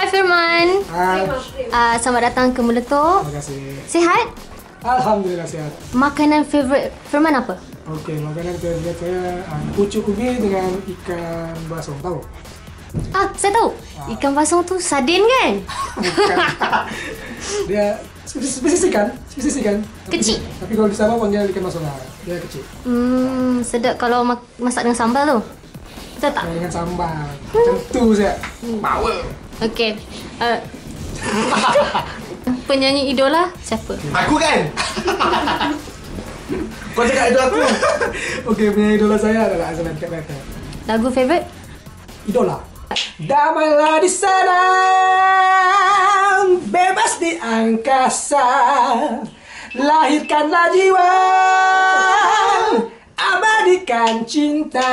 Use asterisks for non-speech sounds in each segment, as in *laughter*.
Hai Firman. Hai. Uh, selamat datang ke Meletup. Terima kasih. Sihat? Alhamdulillah sihat. Makanan favourite Firman apa? Okey, makanan favourite saya uh, pucuk ubi dengan ikan basong. Tahu? Ah, saya tahu. Ikan basong tu sardin kan? *laughs* Dia spesies, ikan, spesies ikan. Kecil. Tapi kalau di Sabah panggil ikan basong lah. Dia kecil. Hmm, sedap kalau masak dengan sambal tu. Betul tak? Dengan sambal. Macam tu saya. Power. Okey. Uh, *laughs* penyanyi idola siapa? Aku kan? *laughs* Kau cakap itu aku. *laughs* Okey, punya idola saya adalah Azlan Cat Better. Lagu favourite? Idola. Damailah di sana, bebas di angkasa, lahirkanlah jiwa, abadikan cinta,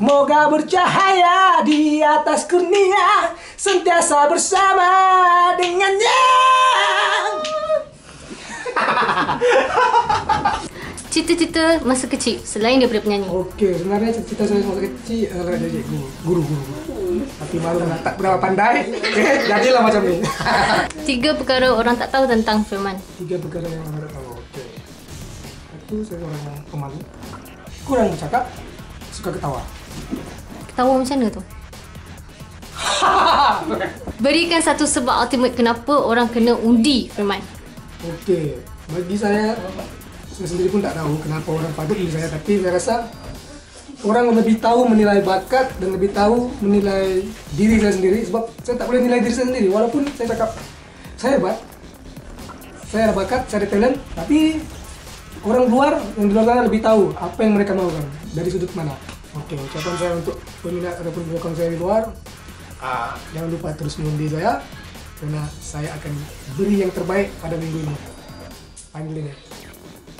moga bercahaya di atas kurnia, sentiasa bersama dengannya. Cita-cita masa kecil selain daripada penyanyi. Okey, sebenarnya cita-cita saya masa kecil adalah jadi guru, guru, guru. Tapi malu nak tak berapa pandai, eh, jadilah macam ni. *laughs* Tiga perkara orang tak tahu tentang Firman. Tiga perkara yang anda tak tahu. Okey. Satu, saya orang yang pemalu. Kurang bercakap, suka ketawa. Ketawa macam mana tu? *laughs* Berikan satu sebab ultimate kenapa orang kena undi Firman. Okey, bagi saya, saya sendiri pun tak tahu kenapa orang patut pilih saya. Tapi saya rasa orang lebih tahu menilai bakat dan lebih tahu menilai diri saya sendiri. Sebab saya tak boleh nilai diri saya sendiri. Walaupun saya cakap, saya hebat. Saya ada bakat, saya ada talent. Tapi orang luar, yang di luar sana lebih tahu apa yang mereka maukan. Dari sudut mana. Okey, ucapan saya untuk peminat ataupun penyokong saya di luar. ah, jangan lupa terus mengundi saya. Karena saya akan beri yang terbaik pada minggu ini.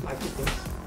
Mantap. ya.